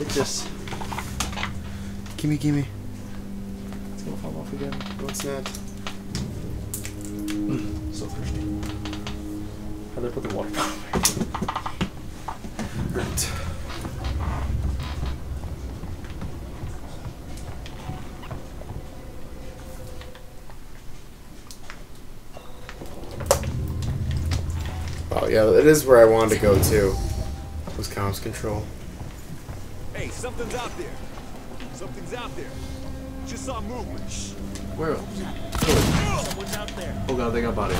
It just. Gimme, gimme. It's gonna fall off again. No, it's not. So thirsty. How'd I put the water bottle Right. Oh yeah, it is where I wanted to go to. Was comms control. Something's out there. Something's out there. Just saw movement. Shh. Where? Someone's out there. Oh god, they got body.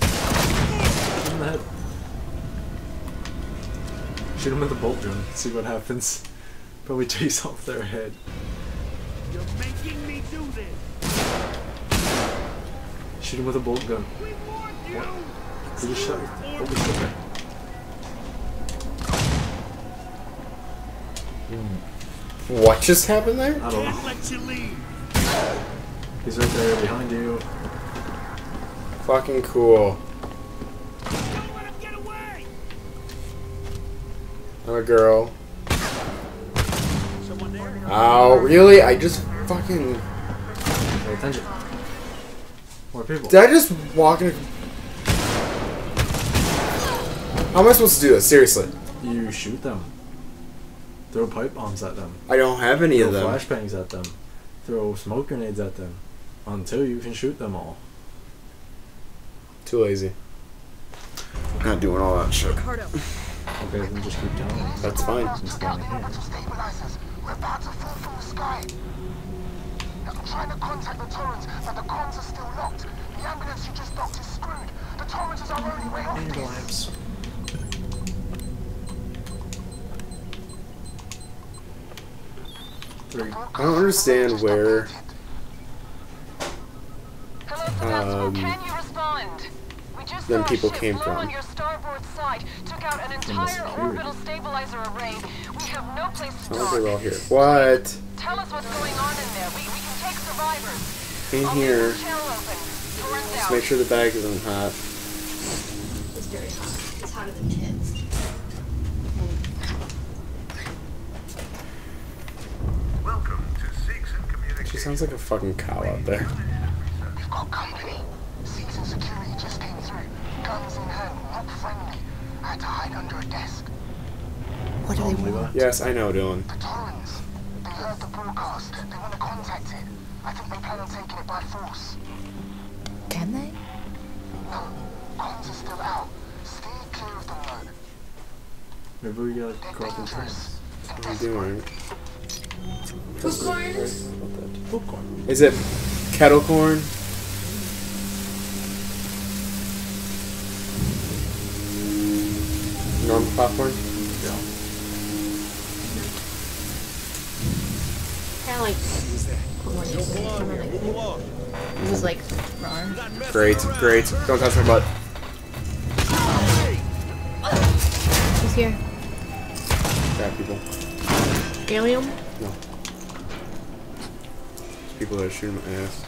Shoot him in the head. Shoot him with the bolt gun. See what happens. Probably chase off their head. You're making me do this. Shoot him with a bolt gun. We warned you. He just shot. Holy shit. Hmm. What just happened there? I don't Can't know. let you leave. He's right there behind you. Fucking cool. Don't let him get away. I'm a girl. Oh, really? I just fucking. Pay attention. More people. Did I just walk in? How am I supposed to do this? Seriously. You shoot them. Throw pipe bombs at them. I don't have any Throw of them. flashbangs at them. Throw smoke grenades at them. Until you can shoot them all. Too lazy. Not doing all that shit. Ricardo, Okay, then just keep telling them. That's fine. Since down here. We're about to fall from the sky. I'm trying to contact the Torrens, but the comms are still locked. The ambulance you just docked is screwed. The Torrens is our only way off And this. lamps. Three. I don't understand where. Hello, Um, Can you respond? We just them saw a people ship came flew from. on your starboard side, took out an the entire security. Orbital stabilizer array. We have no place to I don't think they're all dock. here. What? Tell us what's going on in there. We, we can take survivors. In I'll here. leave the shell open. Torrens Just make sure the bag isn't hot. it's very hot. It's hotter than kids. Welcome to Seegson She sounds like a fucking cow out there. We've got company. Seegson security just came through. Guns in hand, not friendly. I had to hide under a desk. What do they Levi. want? Yes, I know, Dylan. The Torrens. They heard the broadcast. They want to contact it. I think they plan on taking it by force. Can they? No, comms are still out. Stay clear of them though. Maybe we gotta They're go up the dangerous. What are you desperate. Doing? Popcorn. Is it kettle corn? Normal popcorn? Yeah. Kind of like. put more juice it, something like Move along. This is like raw. Not messing Great, great. Don't touch my butt. He's here. Bad people. Gallium? No. People that are shooting my ass.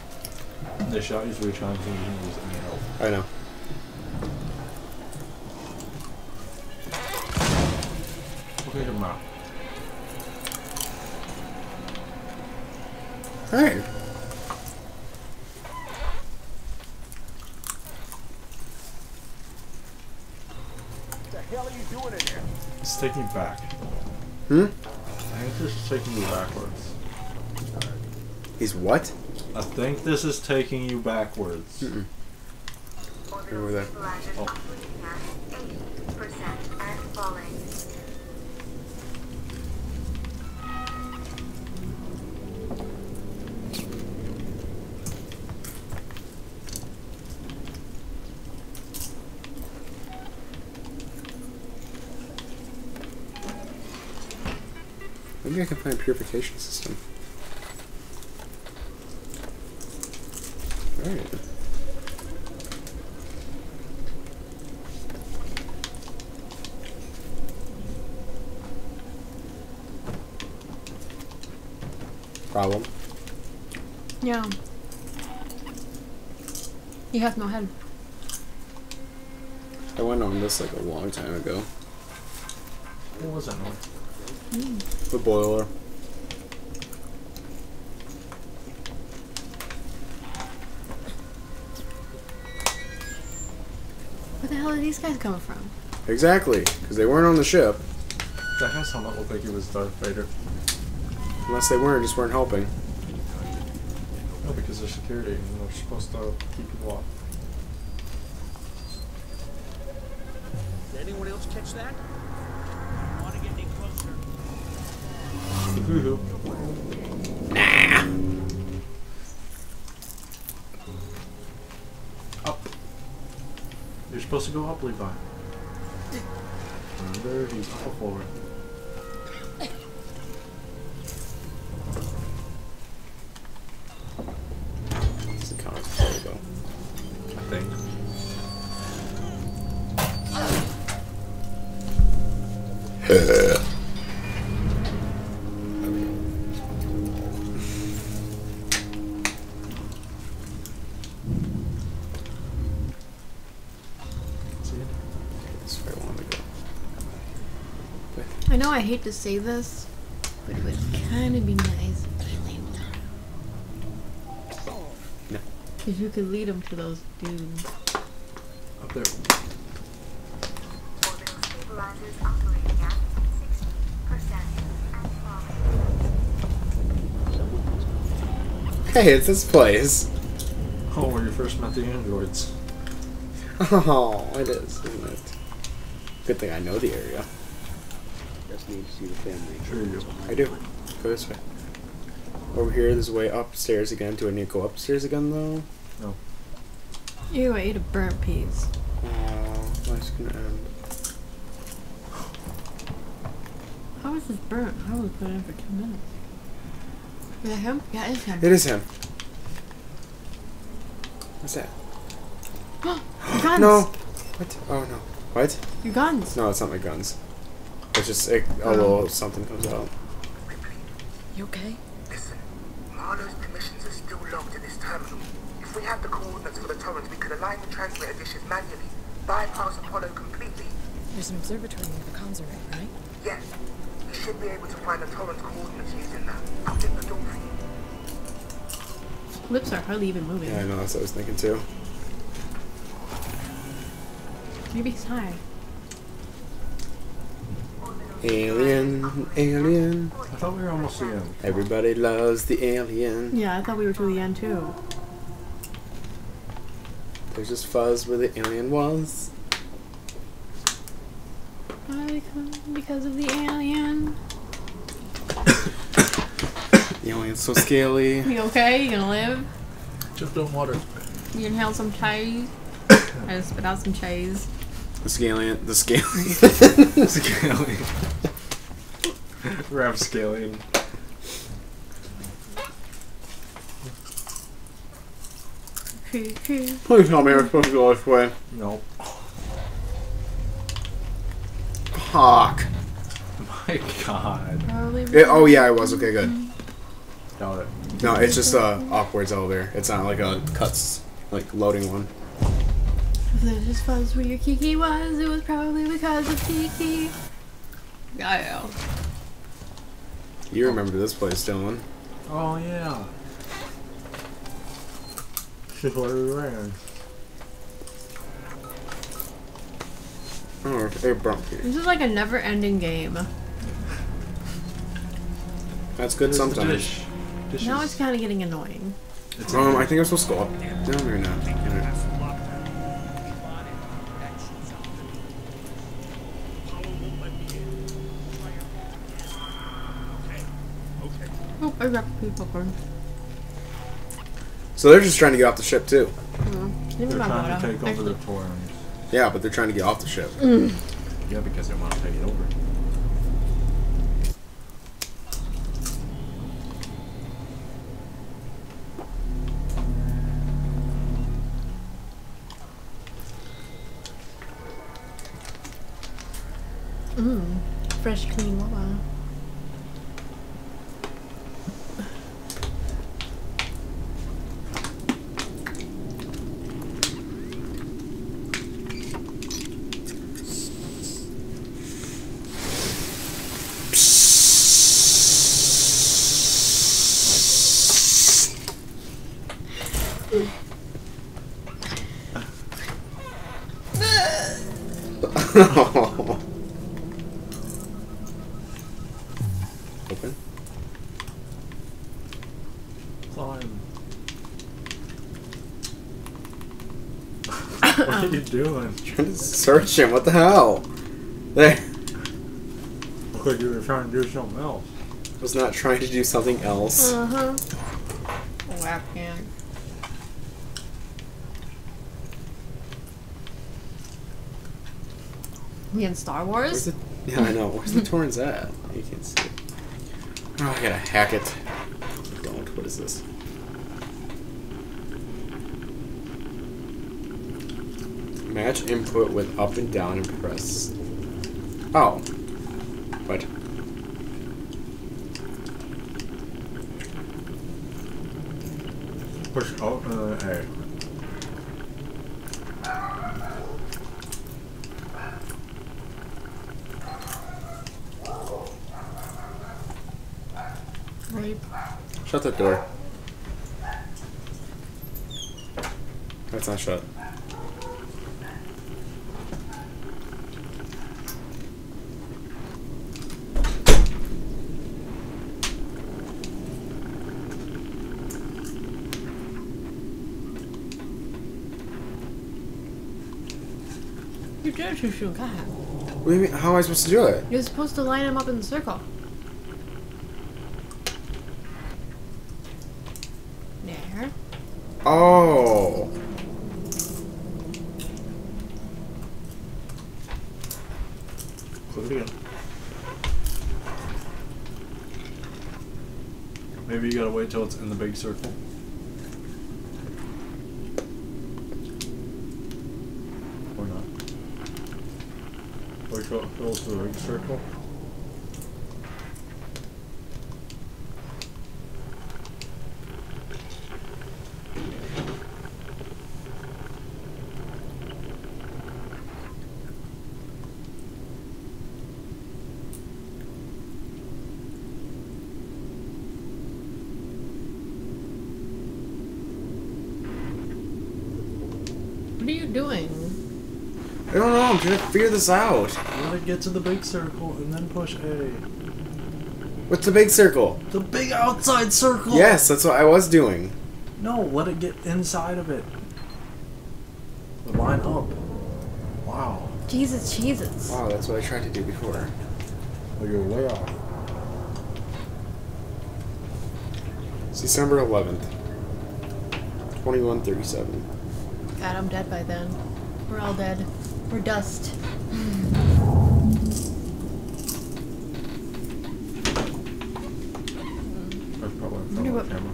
The shot is recharging and use any help. I know. Okay, come out. Hey. What the hell are you doing in there? It's taking you back. Hmm? I think this is taking you backwards. He's what? I think this is taking you backwards. Mm-mm. Over there. Oh. Maybe I can find a purification system. Alright. Problem. Yeah. He has no head. I went on this like a long time ago. What was that noise? The boiler. Where the hell did these guys come from? Exactly, because they weren't on the ship. That guy's helmet looked like he was Darth Vader. Unless they weren't, just weren't helping. No, because they're security and they're supposed to keep people off. Did anyone else catch that? Want to get any closer? Up. Supposed to go up, Levi. Remember, he's all forward. I know I hate to say this, but it would kind of be nice if I landed. No. If you could lead them to those dudes. Up there. Orbital stabilizers operating at 60% Hey, it's this place. Oh, where you first met the androids. Oh, it is, isn't it? Good thing I know the area. Just need to see the family. Sure you do. I do. Oh, go this way. Over here, there's a way upstairs again. Do I need to go upstairs again, though? No. Ew, I ate a burnt piece. Uh, oh, life's gonna end. How is this burnt? I only put it in for two minutes. Is that him? Yeah, it's him. It is him. What's that? Guns! No! What? Oh, no. What? Your guns! No, it's not my guns. It's just it, a Oh. little something comes out. You okay? Listen, Marlow's permissions are still logged in this terminal. If we had the coordinates for the Torrens, we could align the transmitter dishes manually, bypass Apollo completely. There's an observatory near the comms array, right? Yes, we should be able to find the Torrens coordinates using that. I'll get the door for you. Lips are hardly even moving. Yeah, I know. That's what I was thinking too. Maybe he's high. Alien, alien. I thought we were almost to the end. Everybody loves the alien. Yeah, I thought we were to the end too. There's just fuzz where the alien was. I come because of the alien. The alien's so scaly. You okay? You gonna live? Just don't water. You inhale some cheese? I just spit out some cheese. The scallion, the scale. Scaling. Rapscallion. Choo choo. Please tell me we're supposed to go this way. Nope. Hawk. My god. Probably It, oh yeah, it was okay. Good. Mm-hmm. Got it. No, it's just a upwards elevator. It's not like a cuts like loading one. If there's just fuzz where your Kiki was, it was probably because of Kiki. Yeah. You remember this place, Dylan? Oh yeah. This is where we ran. Oh, a bumpy. This is like a never ending game. That's good There's the sometimes. dish. Now it's kind of getting annoying. It's Um, I think I'm supposed to go up. No, you're not. Oh, I grabbed a popcorn. So they're just trying to get off the ship too. Give me They're trying to take over Actually- the Torrens. Yeah, but they're trying to get off the ship. Yeah, because they want to take it over. Mm, fresh, clean water. Open. Climb. what are you doing? Trying to search him. What the hell? There. Look like you were trying to do something else. Was not trying to do something else. Uh huh. Whack him. We in Star Wars? the? Yeah, I know. Where's the Torrens at? You can't see. it. Oh, I gotta hack it. Don't. What is this? Match input with up and down and press. Oh. What? Push out uh, A. Rape. Shut that door. That's not shut. You did shoo shoo cat. What do you mean? How am I supposed to do it? You're supposed to line them up in the circle. There. Oh. Click it again. Maybe you gotta wait till it's in the big circle. Goes to the circle. What are you doing? I don't know. I'm trying to figure this out. Let it get to the big circle and then push A. What's the big circle? The big outside circle! Yes, that's what I was doing. No, let it get inside of it. Line up. Wow. Jesus, Jesus. Wow, that's what I tried to do before. Well, you're way off. It's December 11th. 2137. God, I'm dead by then. We're all dead. We're dust. That's probably in front Wonder of what- camera.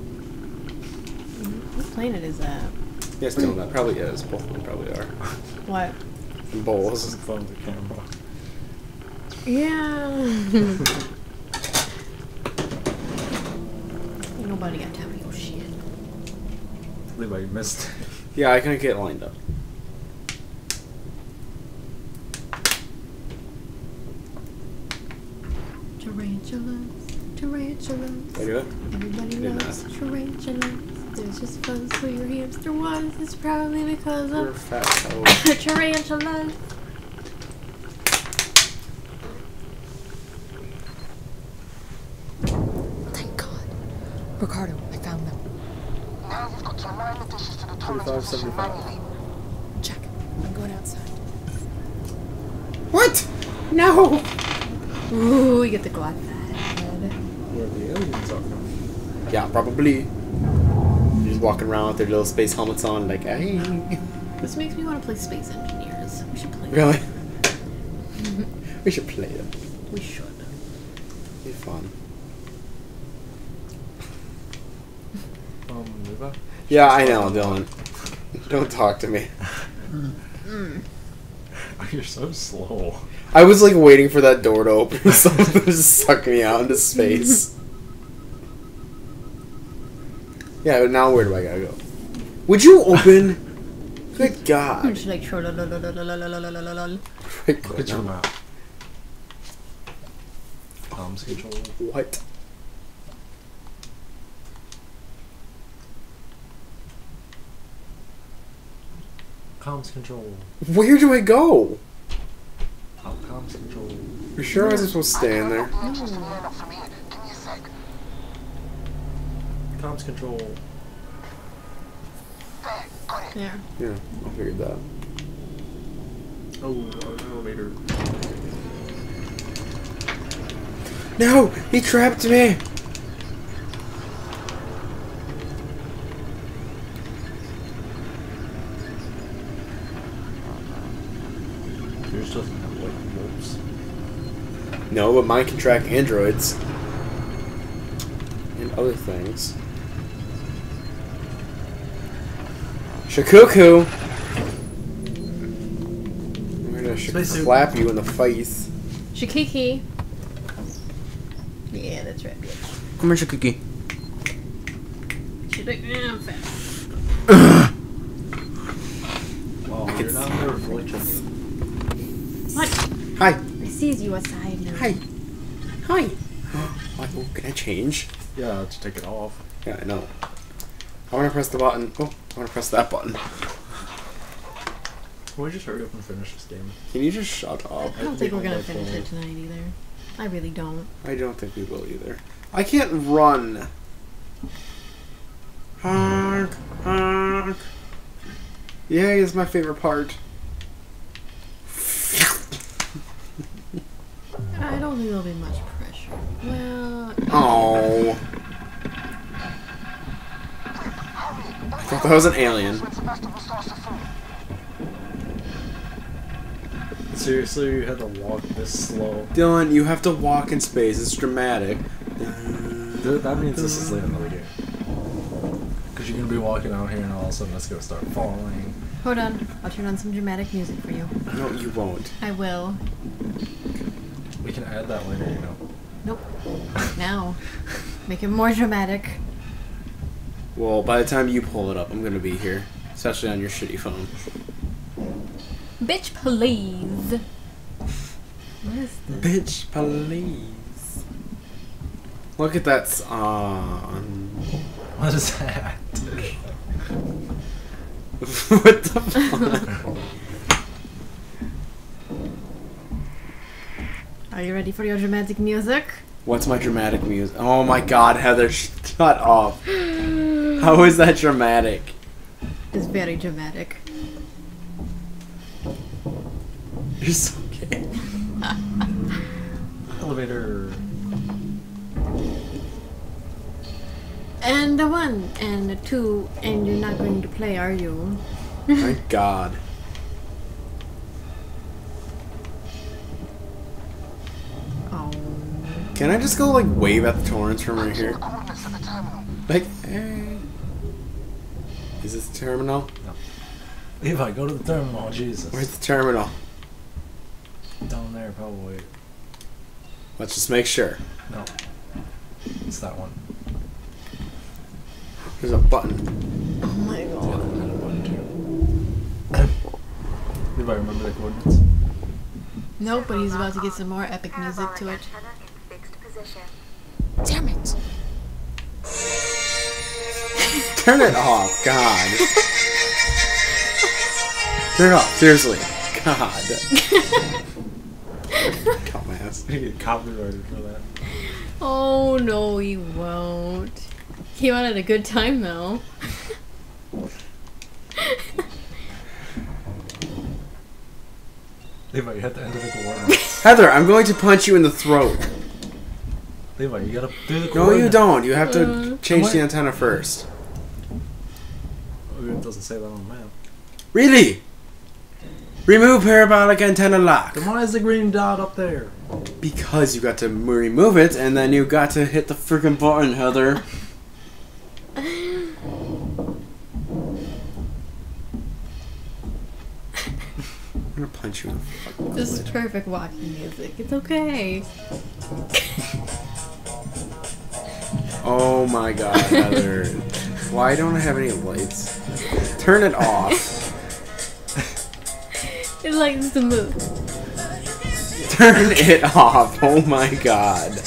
What planet is that? Yes, no, that probably is. Both of them probably are. What? This Bowls. in front of the camera. Yeah. Ain't nobody got time for your shit. Levi, you missed. Yeah, I couldn't get lined up. Tarantulas, tarantulas. Did I do? Everybody Did loves not. tarantulas. There's just fuzz where your hamster was. It's probably because You're of fat hoe. tarantulas. Thank God. Ricardo, I found them. Now you've got to align the dishes to the Torrens' 35, position manually. Check. I'm going outside. What? No! Ooh, we get the glad head. Where the aliens are. Yeah, probably. Just walking around with their little space helmets on, like, hey. This makes me want to play Space Engineers. We should play. Really? we should play them. We should. Be fun. Um, Yeah, I know, Dylan. Don't talk to me. You're so slow. I was like waiting for that door to open. Something just suck me out into space. Yeah, but now where do I gotta go? Would you open? Good God. I'm just like, right, your control. What? Comms control. Where do I go? Comms control. You sure I wasn't supposed to stay in there? Comms control. There, got it. There. Yeah, I figured that. Oh, oh elevator. No! He trapped me! Yours doesn't have like wolves. No, but mine can track androids. And other things. Shakuku! I'm gonna sh- Spacesuit. you in the face. Shikiki. Yeah, that's right, bitch. Come here, Shakuki. She's like, yeah, I'm fat. Wow, I you're not there for What? Hi! I sees you aside now. Hi! Hi! Michael, can I change? Yeah, to take it off. Yeah, I know. I wanna press the button. Oh, I wanna press that button. Can we just hurry up and finish this game? Can you just shut up? I don't think we're gonna finish it tonight either. I really don't. I don't think we will either. I can't run. Honk, honk. Yay is my favorite part. I don't think there'll be much pressure. Well, Oh. I thought that was an alien. When Sebastopol starts to fall. Seriously, you had to walk this slow. Dylan, you have to walk in space. It's dramatic. Th- That means this is late in the game. Because you're gonna be walking out here and all of a sudden it's gonna start falling. hold on. I'll turn on some dramatic music for you. No, you won't. I will. We can add that later, you know. Nope. Now. Make it more dramatic. Well, by the time you pull it up, I'm gonna be here. Especially on your shitty phone. Bitch, please. What is this? Bitch, please. Look at that song. What is that? what the fuck? Are you ready for your dramatic music? What's my dramatic music? Oh my god, Heather, shut up. How is that dramatic? It's very dramatic. You're so gay. Elevator. And the one, and the two, and you're not going to play, are you? My god. Oh. Can I just go, like, wave at the Torrens from right here? coordinates at the terminal. Like. Is this the terminal? No. Levi, go to the terminal, Jesus. Where's the terminal? Down there, probably. Let's just make sure. No. It's that one. There's a button. Oh my god. other one had a button too. Levi, remember the coordinates? Nope, but he's about to get some more epic music to it. Damn it! Turn it off, God. Turn it off, seriously. God. Dumbass. You get copyrighted for that. Oh no, he won't. He wanted a good time though. Levi, you have to enter the coordinates. Heather, I'm going to punch you in the throat. Levi, you gotta do the coordinates. No, you don't. You have to Uh, change the antenna first. It doesn't say that on the map. Really? Remove parabolic antenna lock. Then why is the green dot up there? Because you got to m- remove it, and then you got to hit the freaking button, Heather. I'm gonna punch you in the fucking This is perfect walking music. It's okay. Oh my god, Heather. Why don't I have any lights? Turn it off. It likes to move. Turn it off. Oh my god.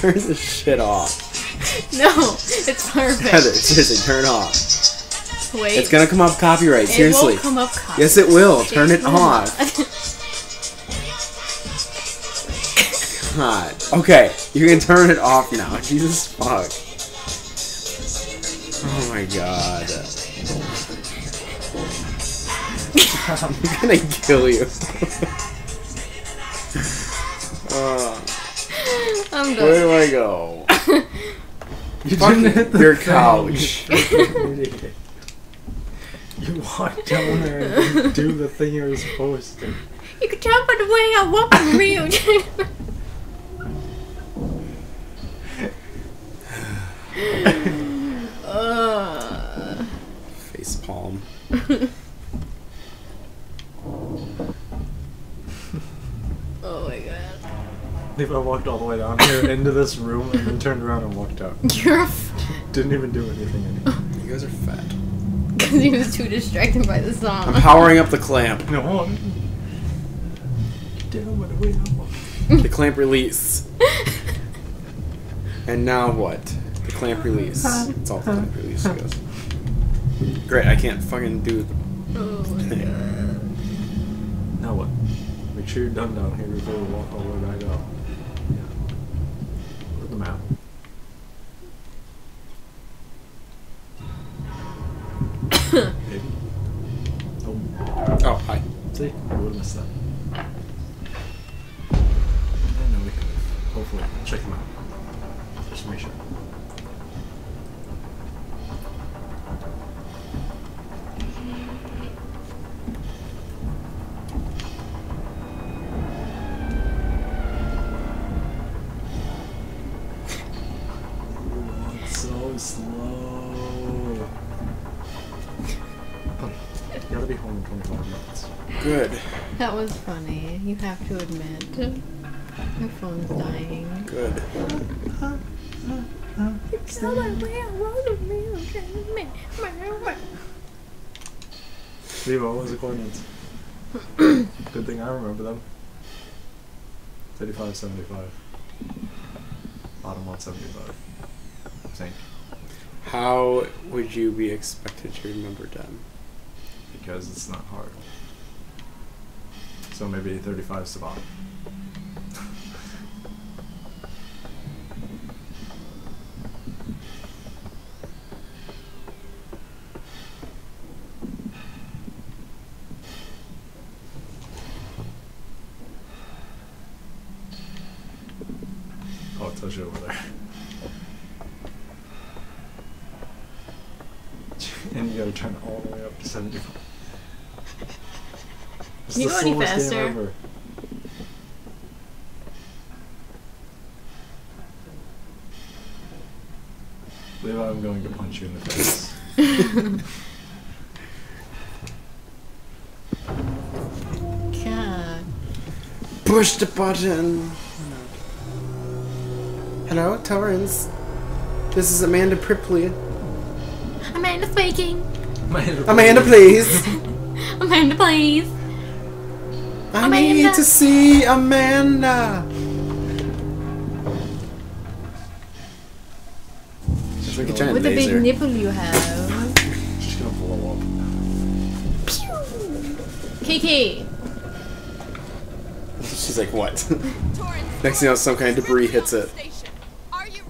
Turn this shit off. No, it's perfect. Heather, seriously, turn off. wait. It's gonna come up copyright. It Seriously. won't come up copy. Yes, it will. Turn it won't. off. God. Okay, you can turn it off now. Jesus fuck. Oh my god. I'm gonna kill you. Uh, I'm where do I go? You didn't hit the your thing, couch. You, freaking idiot. You walked down there and didn't do the thing you were supposed to. You can tell by the way I walk around. uh, Face palm. oh my god. If I walked all the way down here into this room and then turned around and walked out. You're a f- Didn't even do anything anymore. You guys are fat. Because he was too distracted by the song. I'm powering up the clamp. No one. Get down by the way I walk. The clamp release. And now what? The clamp release. It's all the clamp release, I guess. Great, I can't fucking do Oh my the god. Now what? Make sure you're done down here before we walk all the way back up. Yeah. Look at the map. Maybe. Oh, Oh, hi. see? I would have missed that. And then we could hopefully check them out. That was funny. You have to admit. My phone's dying. Good. Tell by the way I walk around. Vivo, what was the coordinates? Good thing I remember them. 35, 75. Bottom 175. I think. How would you be expected to remember them? Because it's not hard. So maybe 35 is. Oh, it over there. and you gotta turn all the way up to 75. It's Can you go any faster? ever. Levi, I'm going to punch you in the face. God. Push the button. Hello, Torrens. This is Amanda Ripley. Amanda speaking. Amanda, please. Amanda, please. I Amanda. need to see Amanda. Like a giant With the big nipple you have. She's gonna blow up. Pew! Kiki. She's like, what? Torrens, Next thing you know, some kind of debris hits it. Station. Are you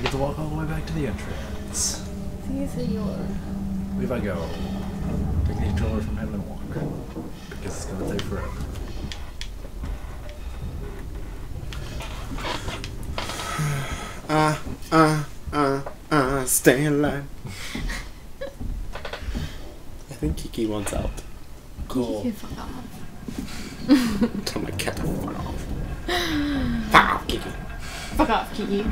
and now we get to walk all the way back to the entrance. See, senor. Leave I go. Take the controller from him and walk. Because it's gonna take forever. Uh, uh, uh, uh, stay alive. I think Kiki wants out. Cool. can fuck off. Tell my cat to fuck off. Fuck off, Kiki. Fuck off, Kiki.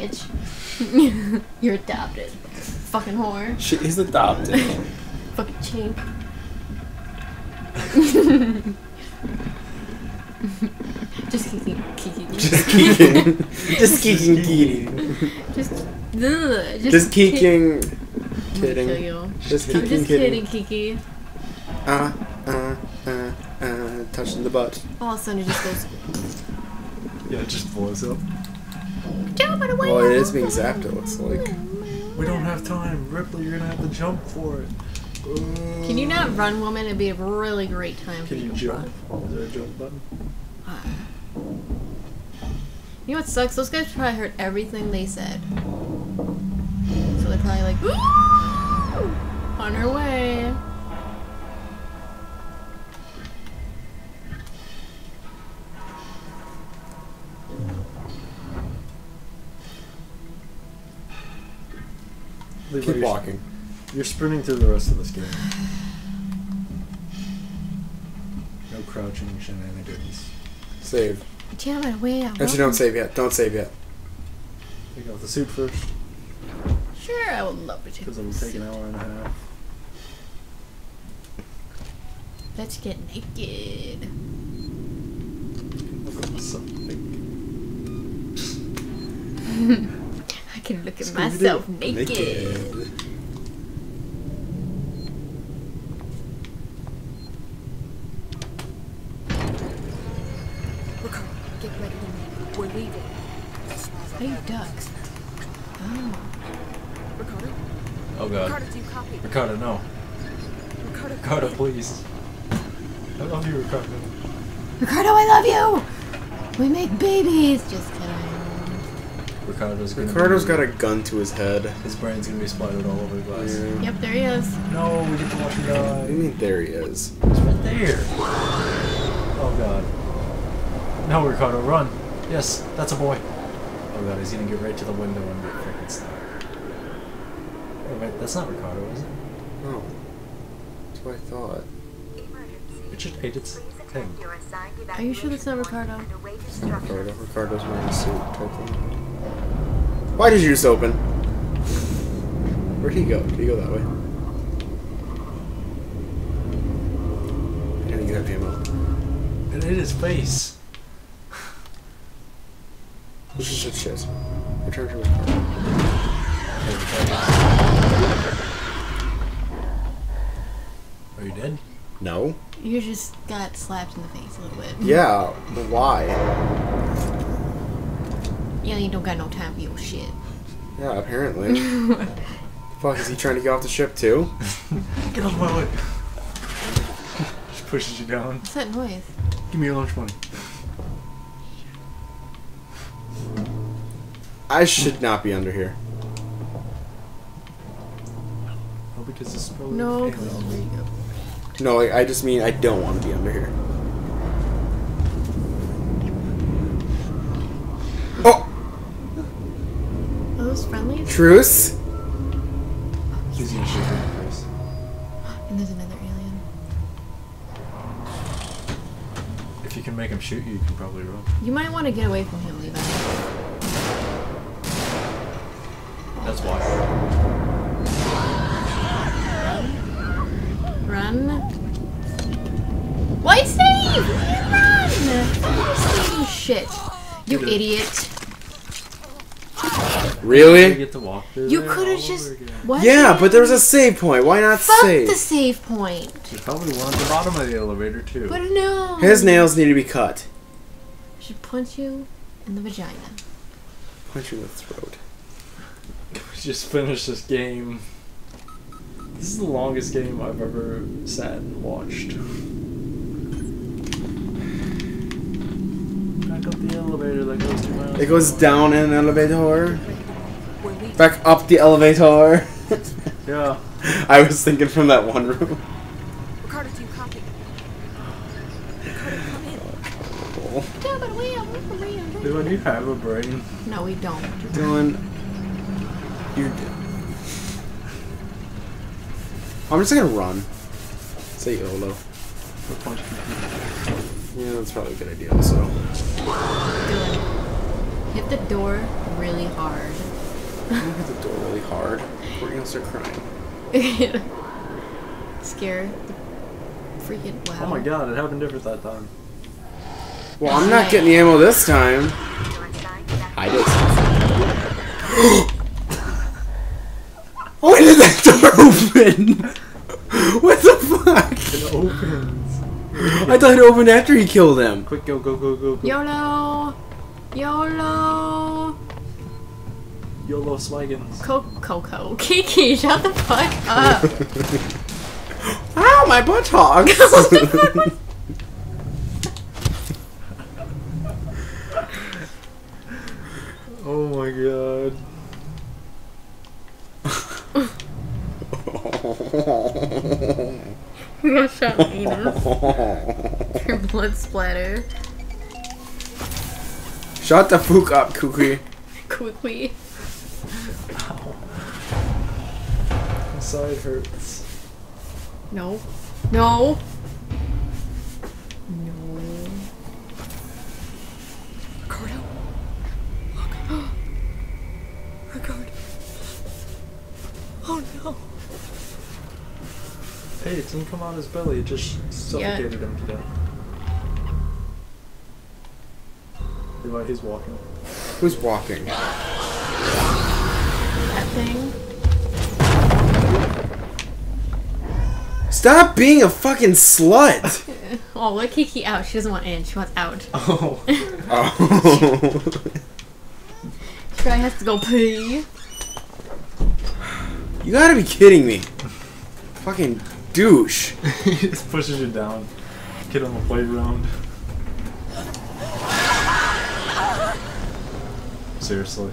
Fucking bitch. You're adopted. Fucking whore. She is adopted. Fucking chink. Just kicking, kicking. Just kicking. Just kicking, Kiki. Just, ugh, just, Just kick- kicking. I'm Kidding. kill you. Just I'm just kidding. kidding, Kiki. Uh, uh, uh, uh, touching the butt. All of a sudden it just goes. Yeah, it just blows up. Jump it away. Well, it is being zapped, it looks like. We don't have time. Ripley, you're gonna have to jump for it. Can you not run, woman? It'd be a really great time for Can you to jump? run. Oh, is there a jump button? You know what sucks? Those guys probably heard everything they said. So they're probably like, "Woo! on her way. Levi, Keep you're- walking. You're sprinting through the rest of this game. No crouching shenanigans. Save. Jump it away. Actually, don't save yet. Don't save yet. Take off the suit first, Sure, I would love to take because it will this take an hour and a half. Let's get naked. Look at myself. I can look at Scooby-Doo. myself naked. Naked. Ricardo, get ready to move. We're leaving. Hey, ducks. Oh. Ricardo? Oh god. Ricardo, do you copy? Ricardo, no. Ricardo, Ricardo, please. I love you, Ricardo. Ricardo, I love you! We make babies! Just kidding. Ricardo's gonna Ricardo's be, got a gun to his head. His brain's gonna be splattered all over the glass. Yeah. Yep, there he is. No, we get to watch him What do die. you mean there he is? He's right there. Oh god. No, Ricardo, run. Yes, that's a boy. Oh god, he's gonna get right to the window and get freaking stuck. Oh wait, that's not Ricardo, is it? Oh. That's what I thought. It should hate its thing. Are you sure that's not Ricardo? Ricardo. Ricardo's wearing a suit type thing. Why did you just open? Where'd he go? Did he go that way? I didn't get ammo. It hit his face. This is just shit. Return to Ricardo. Are you dead? No? You just got slapped in the face a little bit. Yeah, but why? Yeah, you don't got no time for your shit. Yeah, apparently. Fuck, is he trying to get off the ship too? Get off my way. Just pushes you down. What's that noise? Give me your lunch money. I should not be under here. Oh, because this is probably No, because fail. there you go. No, like, I just mean I don't want to be under here. Oh! Are those friendlies? Truce? He's gonna shoot you in the face. And there's another alien. If you can make him shoot you, you can probably run. You might want to get away from him, Levi. That's why. Run. White Steve! Run! White Steve, shit. You Get it. idiot. You Really? get to walk through You could have just. What? Yeah, but there was a save point. Why not Fuck save? the save point. There's probably one at the bottom of the elevator too. But no. His nails need to be cut. Should punch you in the vagina. Punch you in the throat. Just finished this game. This is the longest game I've ever sat and watched. Back up the elevator that goes to my It goes down in an elevator. We're leaving. Back up the elevator. Yeah. I was thinking from that one room. Ricardo, do you copy? Ricardo, come in. Oh, Dude, you have a brain. No, we don't. Dylan, You're dead. I'm just gonna run. Say YOLO. What point? Yeah, that's probably a good idea. So. Dylan, hit the door really hard. I'm gonna hit the door really hard. Courtney will start crying. Scare the freaking wow. Oh my god, it happened different that time. Well, I'm not getting the ammo this time. I did. Why did that door open? what the fuck? It opens. I thought it opened after he killed him. Quick, go, go, go, go, go. YOLO! YOLO! YOLO Smigans. Co- Coco. Kiki, shut the fuck up! Ow, my buttocks! Oh my god. We got shot in the anus. Your blood splatter. Shut the fuck up, Kooky. Quickly. Side hurts. No. No. No. Ricardo. Look. Ricardo. Oh no. Hey, it didn't come out his belly, it just suffocated him to death. Levi, he's walking. Who's walking? That thing. Stop being a fucking slut! Oh, let Kiki out. She doesn't want in. She wants out. Oh. oh. She probably has to go pee. you gotta be kidding me. Fucking douche. he just pushes you down. Kid on the playground. Seriously.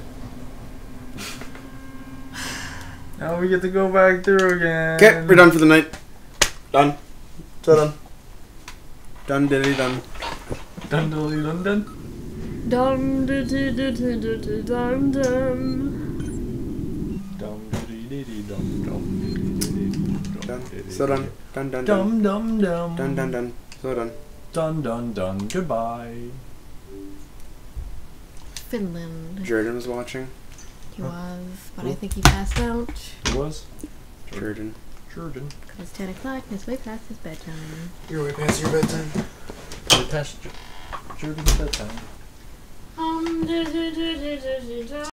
Now we get to go back through again. Okay, we're done for the night. Done. So done. Done, diddy, done. Dun dun dun dun. Dum dum dum dum dum dum. Dum dee dee dee dum dum dee dee dee dee dum Done. dee dee So done. dee. Done, done, done. Dum dum dum. Done, done, done. So done. Dun dun dun. Goodbye. Finland. Jordan was watching. He was, but I think he passed out. It was Jordan. Jordan. It's 10 o'clock and it's way past his bedtime. You're way past your bedtime. Way past Jordan's bedtime. Um,